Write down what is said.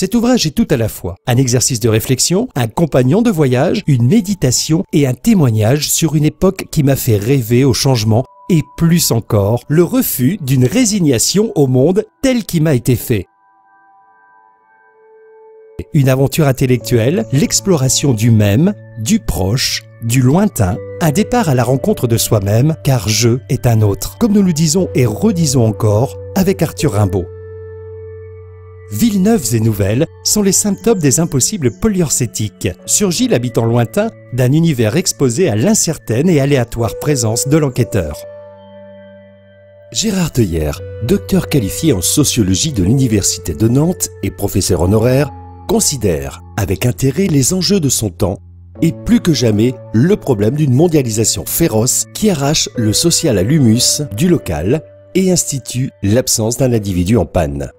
Cet ouvrage est tout à la fois un exercice de réflexion, un compagnon de voyage, une méditation et un témoignage sur une époque qui m'a fait rêver au changement et plus encore le refus d'une résignation au monde tel qu'il m'a été fait. Une aventure intellectuelle, l'exploration du même, du proche, du lointain, un départ à la rencontre de soi-même, car je est un autre, comme nous le disons et redisons encore avec Arthur Rimbaud. Villeneuves et nouvelles sont les symptômes des impossibles polyurcétiques, surgit l'habitant lointain d'un univers exposé à l'incertaine et aléatoire présence de l'enquêteur. Gérard Teyer, docteur qualifié en sociologie de l'Université de Nantes et professeur honoraire, considère avec intérêt les enjeux de son temps et plus que jamais le problème d'une mondialisation féroce qui arrache le social à l'humus du local et institue l'absence d'un individu en panne.